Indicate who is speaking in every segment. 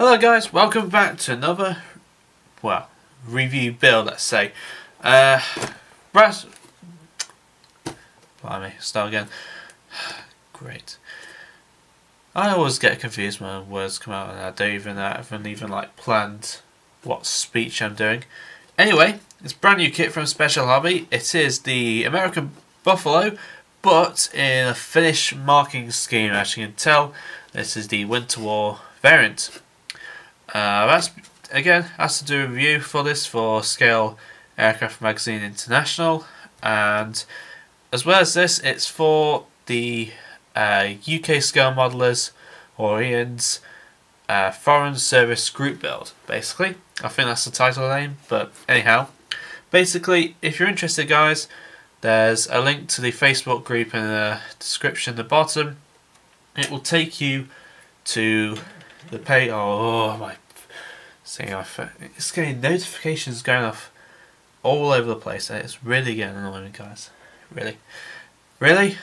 Speaker 1: Hello guys, welcome back to another, well, review build let's say. Uh, Brass... Blimey, start again. Great. I always get confused when words come out and I don't even, I haven't even like planned what speech I'm doing. Anyway, it's brand new kit from Special Hobby. It is the American Buffalo, but in a Finnish marking scheme as you can tell. This is the Winter War variant. Uh, that's again has to do a review for this for Scale Aircraft Magazine International, and as well as this, it's for the uh, UK scale modelers or Ian's uh, Foreign Service Group Build. Basically, I think that's the title name, but anyhow, basically, if you're interested, guys, there's a link to the Facebook group in the description at the bottom. It will take you to the pay. Oh, my! See, it's getting notifications going off all over the place. It's really getting annoying, guys. Really, really.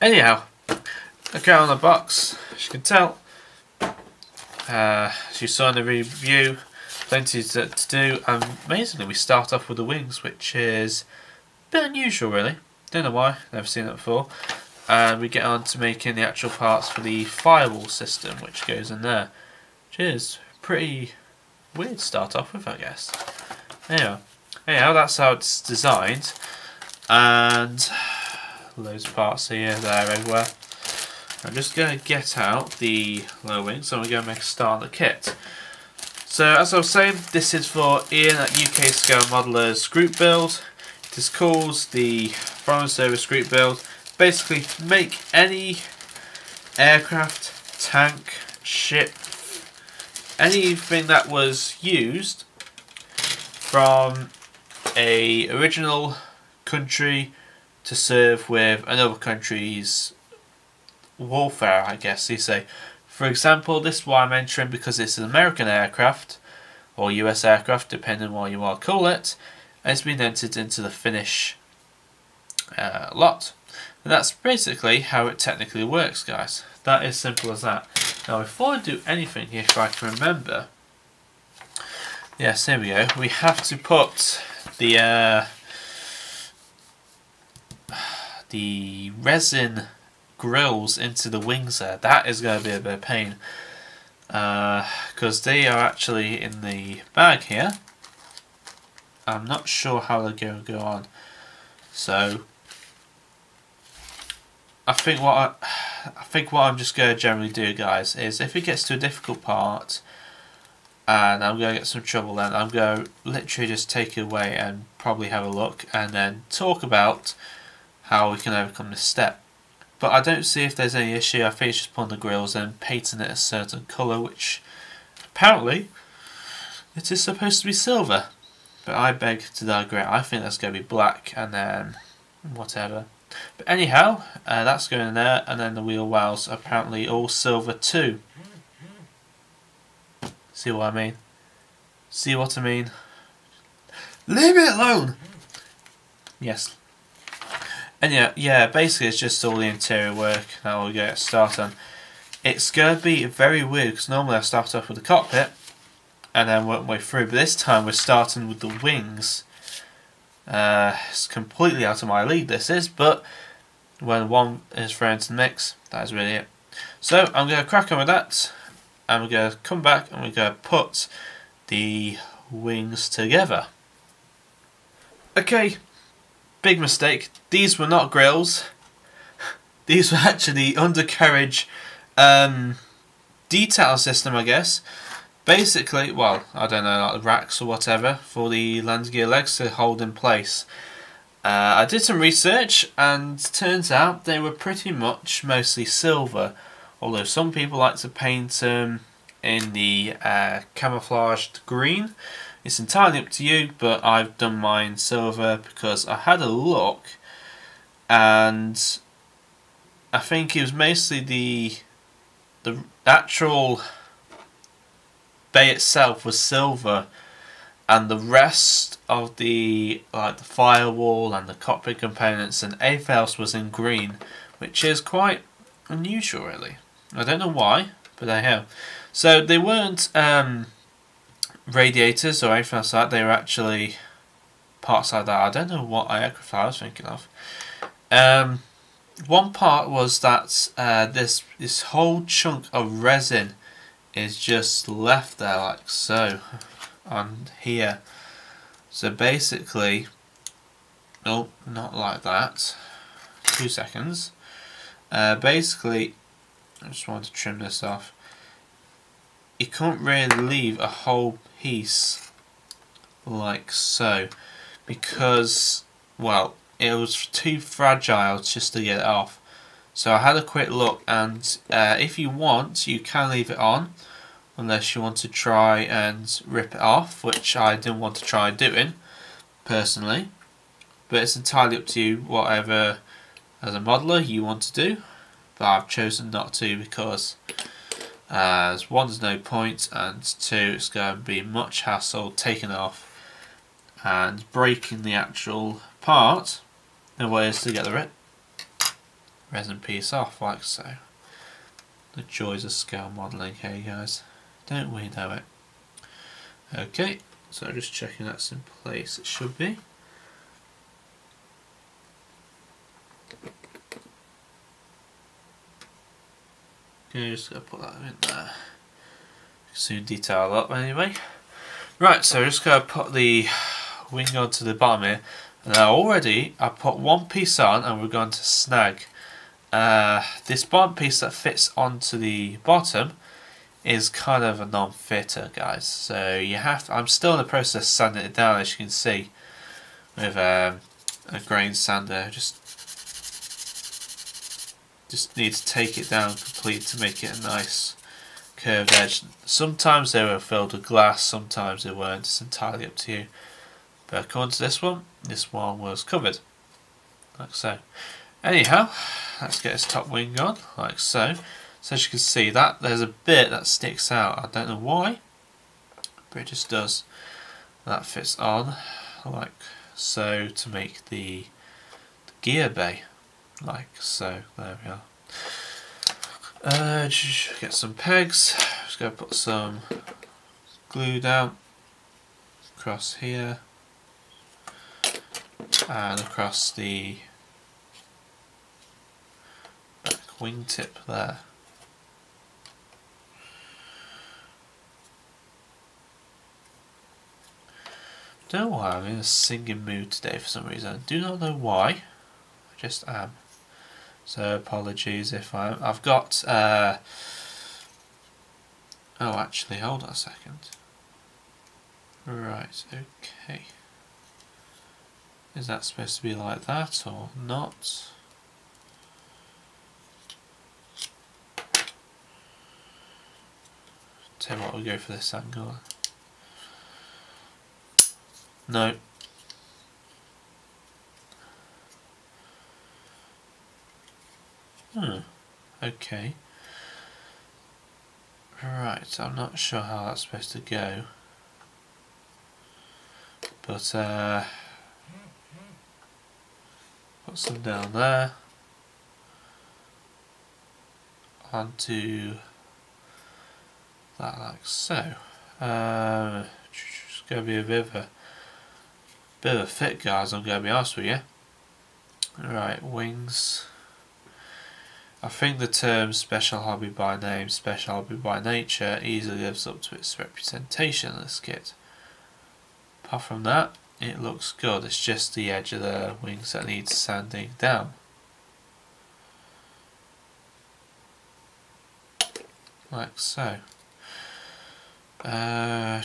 Speaker 1: Anyhow, okay on the box. As you can tell, uh, as you saw in the review, plenty to, to do. And amazingly, we start off with the wings, which is a bit unusual, really. Don't know why. Never seen it before and we get on to making the actual parts for the firewall system which goes in there which is pretty weird to start off with I guess. Anyhow, anyhow that's how it's designed. And of parts here, there, everywhere. I'm just going to get out the low wing so we're going to make a start the kit. So as I was saying this is for Ian at UK Scale Modelers group build. It is called the Foreign Service group build basically make any aircraft, tank, ship, anything that was used from a original country to serve with another country's warfare, I guess you say. For example, this is why I'm entering because it's an American aircraft or US aircraft, depending on what you want to call it, it's been entered into the Finnish uh, lot. And that's basically how it technically works, guys. That is simple as that. Now, before I do anything, if I can remember, yes, here we go. We have to put the uh, the resin grills into the wings there. That is going to be a bit of pain because uh, they are actually in the bag here. I'm not sure how they're going to go on. So I think what I, I think what I'm just going to generally do, guys, is if it gets to a difficult part and I'm going to get some trouble, then I'm going to literally just take it away and probably have a look and then talk about how we can overcome this step. But I don't see if there's any issue. I think it's just putting the grills and painting it a certain colour, which apparently it is supposed to be silver. But I beg to digress. I think that's going to be black and then whatever. But anyhow, uh, that's going there, and then the wheel wells apparently all silver too. See what I mean? See what I mean? Leave it alone! Yes. And yeah, yeah, basically it's just all the interior work that we'll get started on. It's going to be very weird because normally I start off with the cockpit and then work my way through, but this time we're starting with the wings uh, it's completely out of my league this is, but when one is thrown into the mix, that is really it. So I'm going to crack on with that, and we're going to come back and we're going to put the wings together. Okay, big mistake. These were not grills. These were actually undercarriage um, detail system, I guess basically, well, I don't know, like racks or whatever for the landing gear legs to hold in place. Uh, I did some research and turns out they were pretty much mostly silver, although some people like to paint them in the uh, camouflaged green. It's entirely up to you, but I've done mine silver because I had a look and I think it was mostly the the actual bay itself was silver and the rest of the like the firewall and the cockpit components and everything else was in green which is quite unusual really I don't know why but I have So they weren't um, radiators or anything like that. They were actually parts like that. I don't know what aircraft I was thinking of. Um, one part was that uh, this this whole chunk of resin is just left there like so and here. So basically, oh, not like that. Two seconds. Uh, basically, I just want to trim this off. You can't really leave a whole piece like so because, well, it was too fragile just to get it off. So I had a quick look and uh, if you want you can leave it on unless you want to try and rip it off which I didn't want to try doing personally. But it's entirely up to you whatever as a modeler you want to do. But I've chosen not to because uh, as one there's no point and two it's going to be much hassle taking off and breaking the actual part the way is to get the resin piece off oh, like so. The joys of scale modelling, hey guys, don't we know it? Okay, so just checking that's in place, it should be. Okay, just gonna put that in there. Soon detail up anyway. Right, so just gonna put the wing onto the bottom here. Now already I put one piece on and we're going to snag. Uh, this bottom piece that fits onto the bottom is kind of a non-fitter guys. So you have to, I'm still in the process of sanding it down as you can see with um, a grain sander. Just just need to take it down complete to make it a nice curved edge. Sometimes they were filled with glass sometimes they weren't. It's entirely up to you. But according to this one, this one was covered, like so. Anyhow, let's get his top wing on, like so. So as you can see, that there's a bit that sticks out. I don't know why, but it just does. That fits on, like so, to make the, the gear bay, like so. There we are. Uh, get some pegs. Just go put some glue down across here and across the back wingtip there. Don't know why I'm in a singing mood today for some reason. I do not know why. I just am. So apologies if I'm. I've got. Uh, oh, actually, hold on a second. Right. Okay. Is that supposed to be like that or not? You what, we'll go for this angle. No. Hmm. Okay. Right, I'm not sure how that's supposed to go. But, uh, Put some down there. Onto that like so. Uh, it's going to be a bit of a bit of a fit guys, I'm going to be honest with you. Right, wings. I think the term special hobby by name, special hobby by nature easily lives up to its representation in this kit. Apart from that, it looks good. It's just the edge of the wings that needs sanding down. Like so. Uh,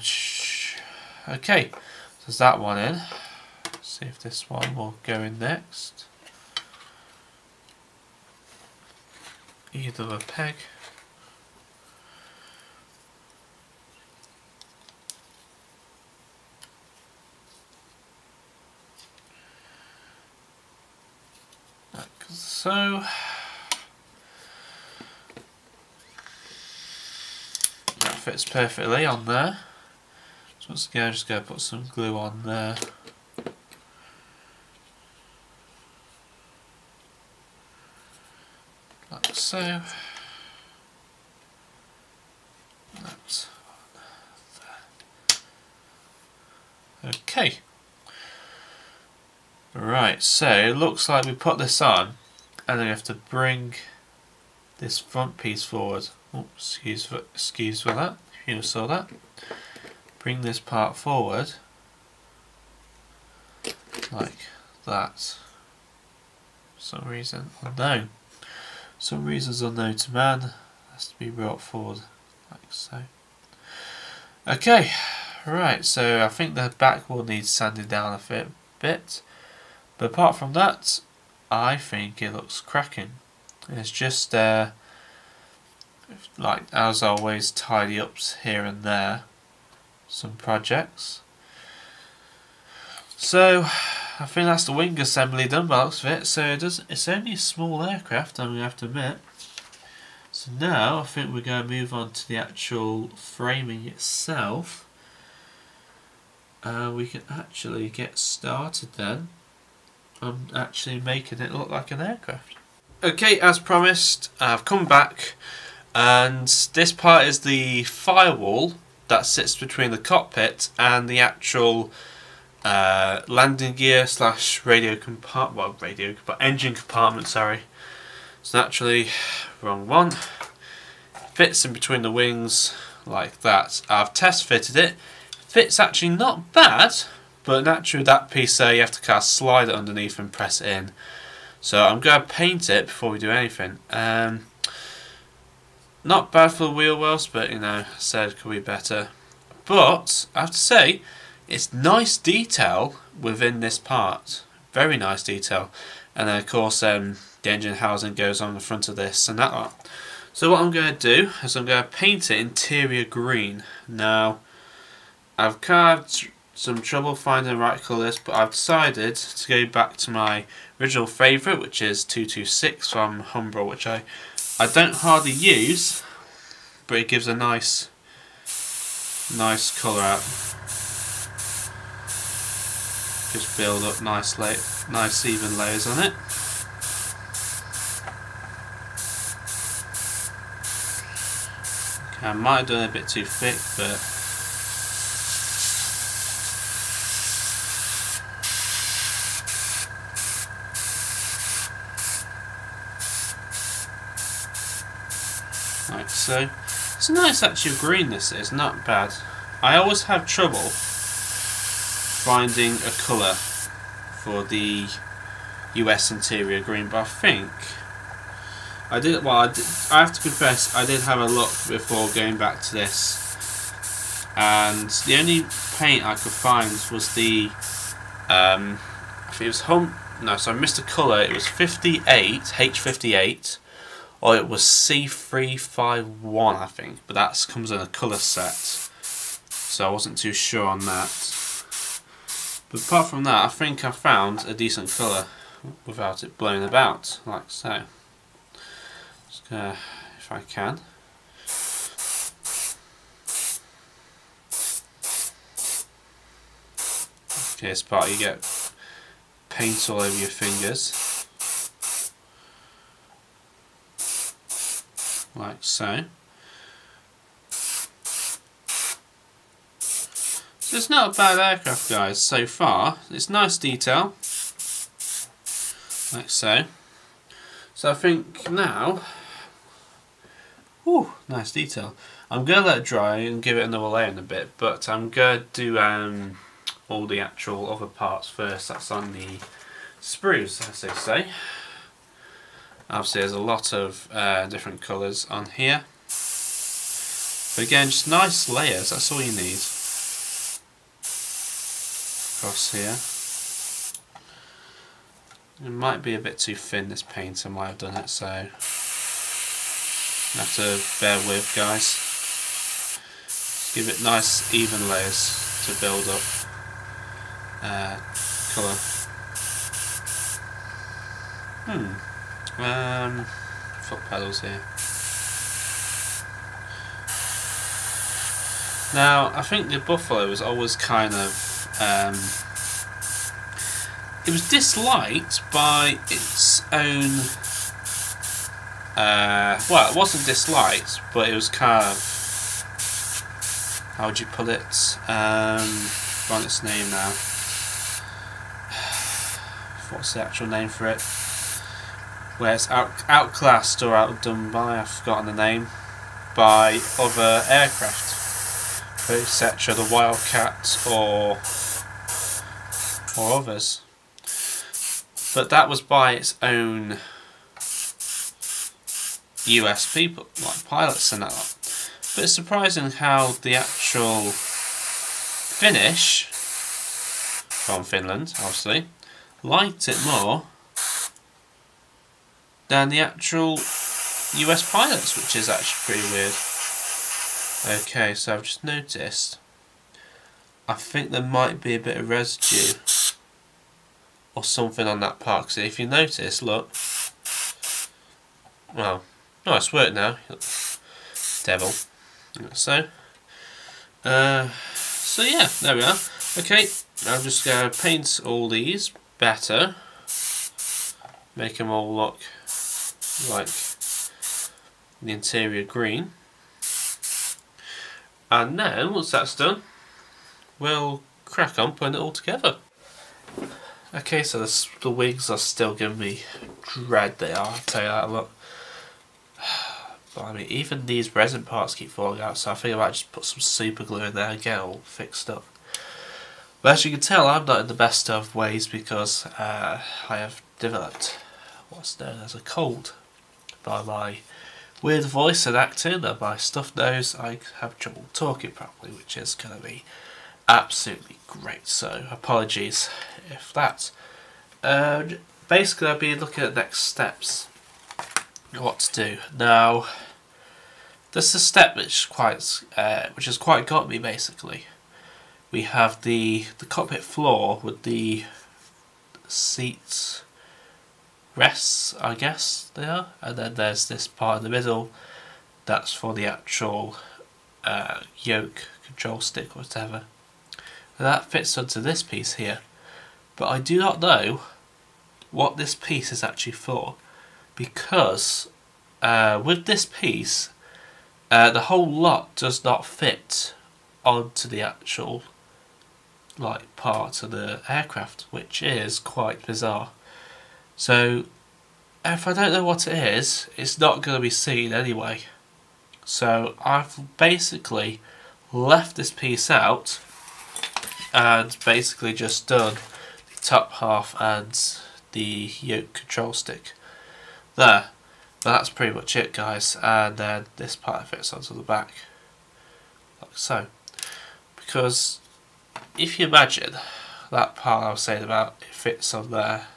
Speaker 1: okay, so there's that one in. Let's see if this one will go in next. Either a peg so. fits perfectly on there. So once again, I'm just going to put some glue on there. Like so. That's Okay. Right, so it looks like we put this on and then we have to bring this front piece forward. Oops, excuse for, excuse for that, you saw that. Bring this part forward like that. Some reason unknown. Some reasons unknown to man has to be brought forward like so. Okay, right, so I think the back will need sanding down a bit, bit. But apart from that, I think it looks cracking. It's just uh, like as always tidy ups here and there. Some projects. So I think that's the wing assembly done by looks of it. So it does it's only a small aircraft I'm going to have to admit. So now I think we're going to move on to the actual framing itself. Uh, we can actually get started then. On actually making it look like an aircraft. Okay as promised I've come back and this part is the firewall that sits between the cockpit and the actual uh, landing gear slash radio compartment, well radio, but engine compartment, sorry. It's naturally wrong one. Fits in between the wings like that. I've test fitted it. Fits actually not bad, but naturally that piece there you have to kind of slide it underneath and press it in. So I'm going to paint it before we do anything. Um, not bad for the wheel wells, but you know, said could be better. But I have to say, it's nice detail within this part. Very nice detail. And then of course um, the engine housing goes on the front of this and that lot. So what I'm going to do is I'm going to paint it interior green. Now, I've carved some trouble finding the right colours, but I've decided to go back to my original favourite, which is 226 from Humbrol, which I I don't hardly use, but it gives a nice, nice colour out. Just build up nice, nice even layers on it. I might have done a bit too thick, but like so. It's a nice actual green this is, not bad. I always have trouble finding a colour for the US interior green, but I think I did. Well, I, did, I have to confess, I did have a look before going back to this, and the only paint I could find was the. Um, I think it was home. No, so I missed a colour. It was 58 H58 or it was C351 I think, but that comes in a colour set, so I wasn't too sure on that. But apart from that, I think I found a decent colour without it blowing about, like so. Just gonna, if I can. Okay, this part you get paint all over your fingers. Like so. So it's not a bad aircraft guys so far. It's nice detail. Like so. So I think now, ooh, nice detail. I'm going to let it dry and give it another layer in a bit, but I'm going to do um, all the actual other parts first. That's on the sprues, as they say. Obviously there's a lot of uh, different colours on here. But again, just nice layers, that's all you need. Across here. It might be a bit too thin this paint, I might have done it, so have to bear with guys. Just give it nice even layers to build up uh, colour. Hmm. Um, foot pedals here. Now, I think the Buffalo was always kind of. Um, it was disliked by its own. Uh, well, it wasn't disliked, but it was kind of. How would you put it? Um, its name now. What's the actual name for it? Where it's out, outclassed or outdone by, I've forgotten the name, by other aircraft, etc. The Wildcat or or others. But that was by its own US people, like pilots and that lot. But it's surprising how the actual Finnish, from Finland obviously, liked it more than the actual US pilots, which is actually pretty weird. Okay, so I've just noticed, I think there might be a bit of residue or something on that part, because if you notice, look, well, nice work now, devil. So, uh, so yeah, there we are. Okay, I'm just going to paint all these better, make them all look like the interior green. And then, once that's done, we'll crack on putting it all together. Okay, so the, the wigs are still giving me dread they are, I'll tell you that a lot. But I mean, even these resin parts keep falling out, so I think I might just put some super glue in there and get it all fixed up. But as you can tell, I'm not in the best of ways because uh, I have developed what's known as a cold by my weird voice and acting and my stuffed nose. I have trouble talking properly, which is going to be absolutely great. So apologies if that. Basically, I'll be looking at next steps what to do. Now, this is a step which quite, uh, which has quite got me basically. We have the the cockpit floor with the seats rests, I guess they are, and then there's this part in the middle that's for the actual uh, yoke control stick or whatever. And that fits onto this piece here, but I do not know what this piece is actually for because uh, with this piece uh, the whole lot does not fit onto the actual like part of the aircraft which is quite bizarre so if I don't know what it is it's not going to be seen anyway so I've basically left this piece out and basically just done the top half and the yoke control stick there. But that's pretty much it guys and then this part fits onto the back like so because if you imagine that part I was saying about it fits on there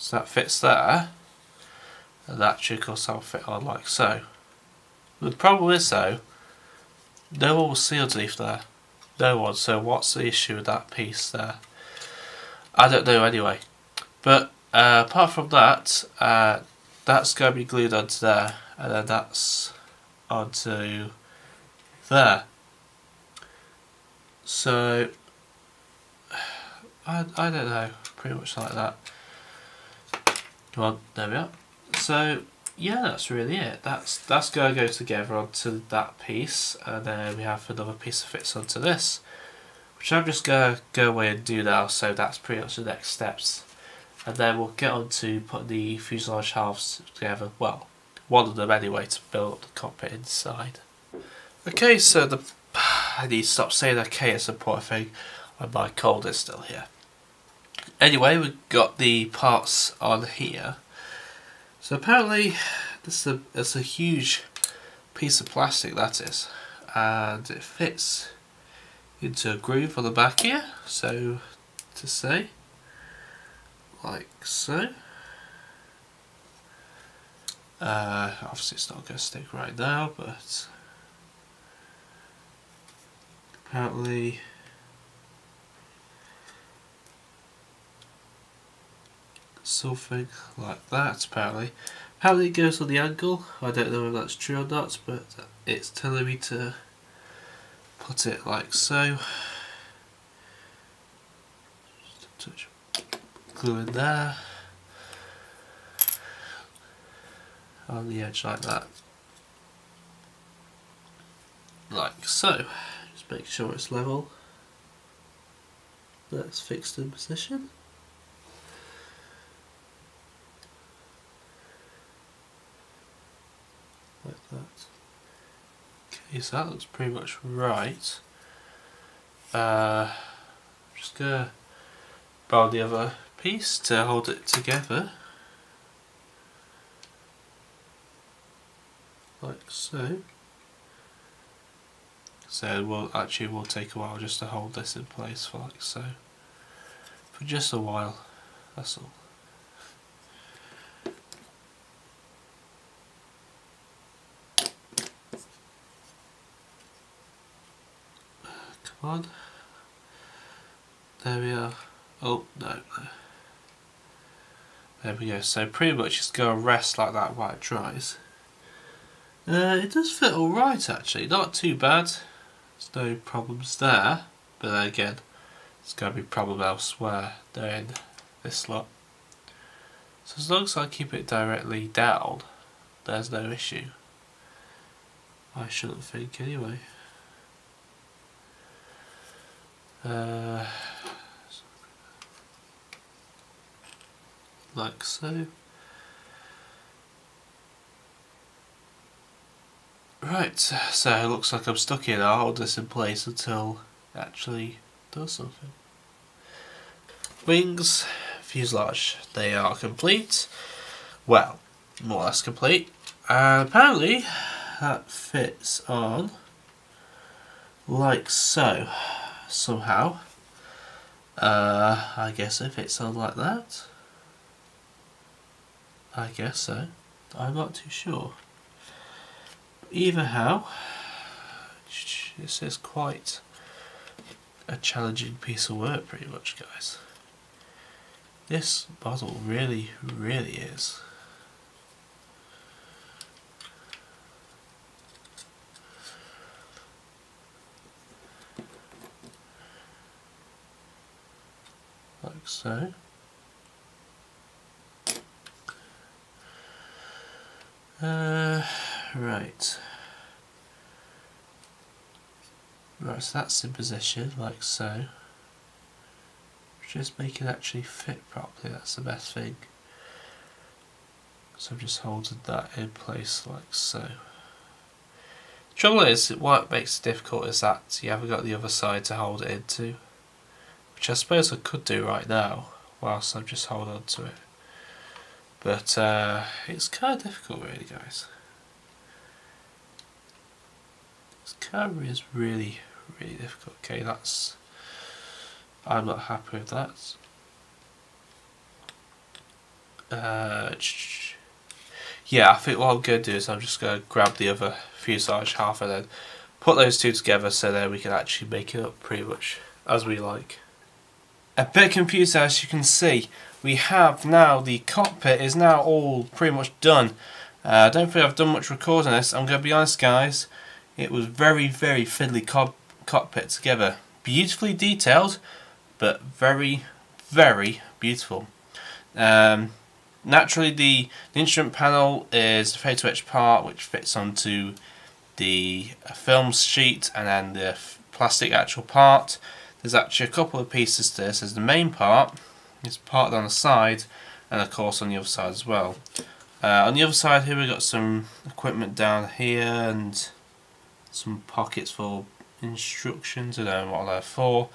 Speaker 1: so that fits there. And that should also fit on like so. The problem is though no one will see underneath there. No one. So what's the issue with that piece there? I don't know anyway. But uh, apart from that, uh, that's going to be glued onto there, and then that's onto there. So, I, I don't know, pretty much like that. On, there we are. So, yeah, that's really it. That's that's going to go together onto that piece, and then we have another piece that fits onto this, which I'm just going to go away and do now, so that's pretty much the next steps and then we'll get on to put the fuselage halves together, well, one of them anyway to build the cockpit inside. Okay, so the I need to stop saying okay it's a poor thing, and my cold is still here. Anyway, we've got the parts on here. So apparently this is a, it's a huge piece of plastic that is, and it fits into a groove on the back here, so to say like so. Uh, obviously it's not going to stick right now, but apparently something like that apparently. Apparently it goes on the angle, I don't know if that's true or not, but it's telling me to put it like so. touch glue in there on the edge like that like so. Just make sure it's level. That's fixed in position. Like that. So that looks pretty much right. Uh, just gonna borrow the other piece to hold it together. Like so. So will actually will take a while just to hold this in place for like so. For just a while, that's all. Come There we are. Oh, no, no. There we go. So pretty much just go and rest like that while it dries. Uh, it does fit alright actually, not too bad. There's no problems there. But then again, there's going to be problem elsewhere in this slot. So as long as I keep it directly down, there's no issue. I shouldn't think anyway. Uh, like so. Right, so it looks like I'm stuck here. I'll hold this in place until it actually does something. Wings, fuselage, they are complete. Well, more or less complete. And apparently that fits on like so somehow. Uh, I guess if it on like that. I guess so. I'm not too sure. Either how, this is quite a challenging piece of work pretty much guys. This bottle really, really is. like so. Uh, right. Right, so that's in position, like so. Just make it actually fit properly, that's the best thing. So I'm just holding that in place like so. The trouble is, what makes it difficult is that you haven't got the other side to hold it into. Which I suppose I could do right now, whilst I'm just hold on to it. But uh, it's kind of difficult really guys. This camera is really, really difficult. Okay, that's... I'm not happy with that. Uh, yeah, I think what I'm going to do is I'm just going to grab the other fuselage half and then put those two together so that we can actually make it up pretty much as we like a bit confused as you can see. We have now, the cockpit is now all pretty much done. Uh, I don't think I've done much recording this. I'm going to be honest guys, it was very, very fiddly co cockpit together. Beautifully detailed, but very, very beautiful. Um, naturally the, the, instrument panel is the photo etch part which fits onto the film sheet and then the plastic actual part there's actually a couple of pieces to this. There's the main part, it's part on the side, and of course on the other side as well. Uh, on the other side here we've got some equipment down here and some pockets for instructions, I don't know what they're for.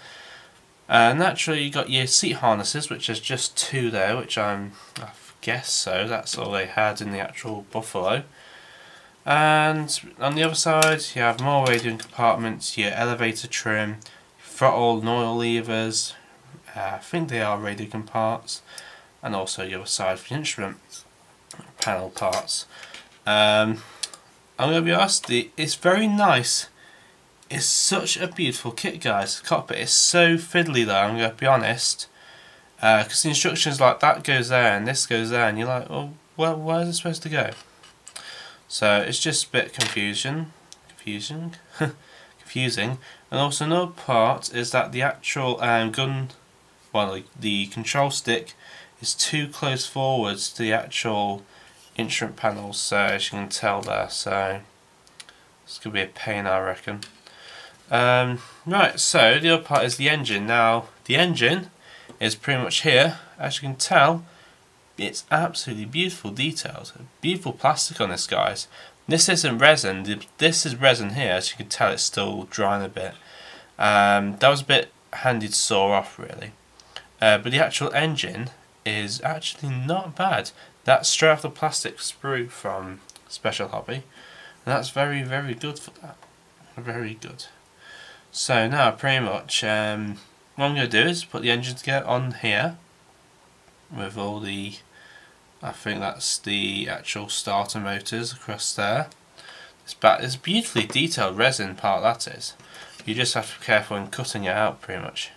Speaker 1: Uh, naturally you've got your seat harnesses which is just two there which I'm, I guess so, that's all they had in the actual Buffalo. And on the other side you have more radiant compartments, your elevator trim, throttle and oil levers, uh, I think they are radio parts, and also other side for the instrument panel parts. Um, I'm going to be honest, it's very nice. It's such a beautiful kit guys. The cockpit is so fiddly though, I'm going to be honest. Because uh, the instructions like that goes there and this goes there and you're like, well, where, where is it supposed to go? So it's just a bit confusion. Confusion? confusing. And also another part is that the actual um, gun, well, the control stick is too close forwards to the actual instrument panel, so as you can tell there. So It's going to be a pain, I reckon. Um, right, so the other part is the engine. Now, the engine is pretty much here. As you can tell, it's absolutely beautiful details. Beautiful plastic on this, guys. This isn't resin. This is resin here. As you can tell, it's still drying a bit. Um, that was a bit handy to saw off, really. Uh, but the actual engine is actually not bad. That's straight off the plastic sprue from Special Hobby. And that's very, very good for that. Very good. So now, pretty much, um, what I'm going to do is put the engine together on here with all the I think that's the actual starter motors across there. It's, back, it's beautifully detailed resin part that is. You just have to be careful in cutting it out pretty much.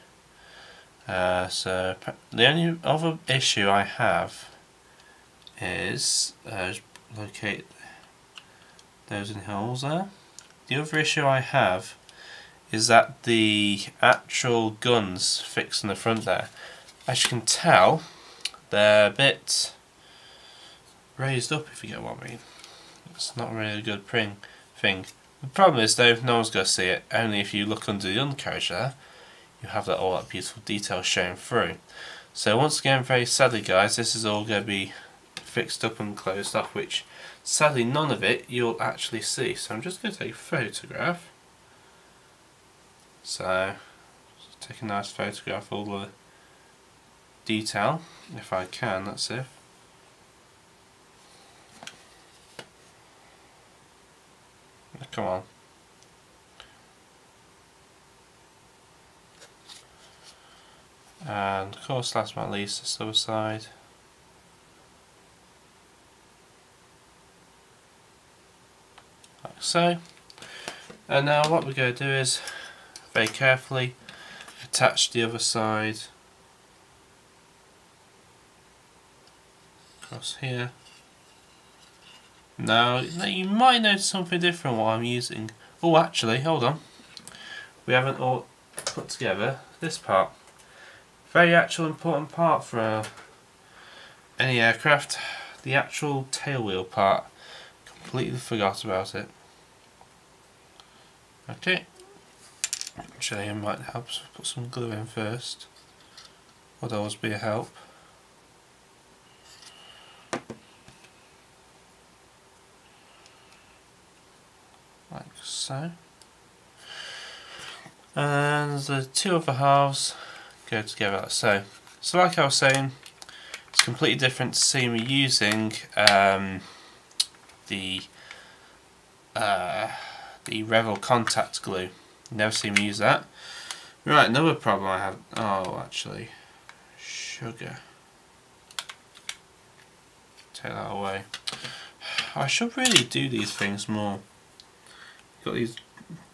Speaker 1: Uh, so the only other issue I have is uh, locate those in holes there. The other issue I have is that the actual guns fixed in the front there, as you can tell, they're a bit raised up if you get what I mean. It's not really a good thing. The problem is though, no one's going to see it, only if you look under the undercarriage there, you have that all that beautiful detail showing through. So once again, very sadly guys, this is all going to be fixed up and closed off, which sadly none of it you'll actually see. So I'm just going to take a photograph. So, take a nice photograph of all the detail, if I can, that's it. Come on. And of course, last but not least, the side. Like so. And now what we're going to do is, very carefully, attach the other side across here. Now, you might notice something different while I'm using. Oh, actually, hold on. We haven't all put together this part. Very actual important part for uh, any aircraft. The actual tail wheel part. Completely forgot about it. Okay. Actually, it might help put some glue in first. Would always be a help. like so. And the two other halves go together like so. So like I was saying, it's completely different to see me using um, the uh, the Revell contact glue. Never seen me use that. Right, another problem I have. Oh, actually, sugar. Take that away. I should really do these things more got these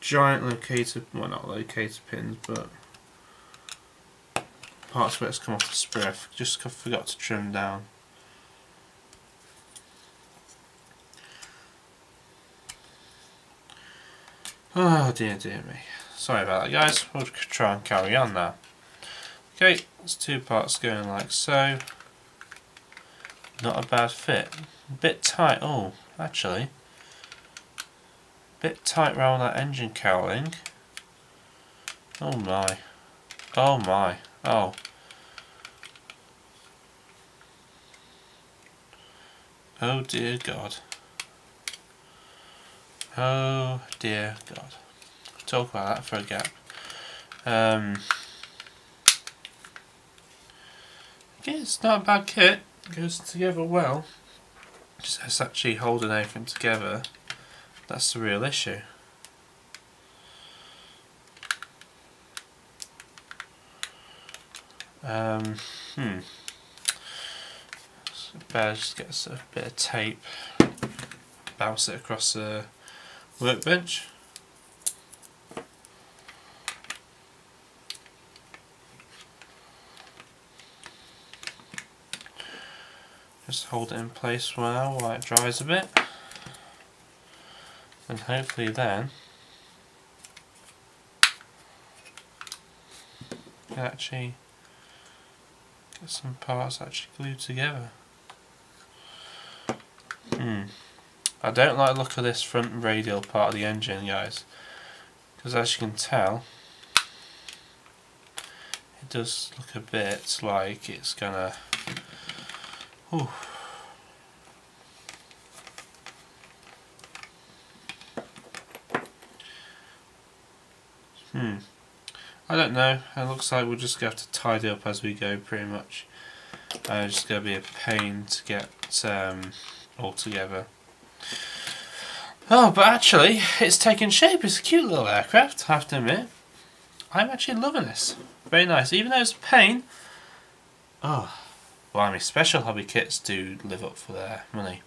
Speaker 1: giant locator, well not locator pins, but parts where it's come off the sprue. I just forgot to trim down. Oh dear dear me. Sorry about that guys, we'll try and carry on now. Okay, there's two parts going like so. Not a bad fit. A bit tight, oh, actually bit tight around that engine cowling. Oh my. Oh my. Oh. Oh dear God. Oh dear God. Talk about that for a gap. Um, yeah, it's not a bad kit. It goes together well. Just it's actually holding everything together. That's the real issue. Um, hmm. So better just get a bit of tape, bounce it across the workbench. Just hold it in place well while it dries a bit and hopefully then actually get some parts actually glued together. Hmm. I don't like the look of this front radial part of the engine guys because as you can tell it does look a bit like it's gonna Ooh. Hmm. I don't know. It looks like we're just have to tidy up as we go pretty much. Uh, it's going to be a pain to get um, all together. Oh, but actually, it's taking shape. It's a cute little aircraft, I have to admit. I'm actually loving this. Very nice. Even though it's a pain. Oh, well, I mean, special hobby kits do live up for their money.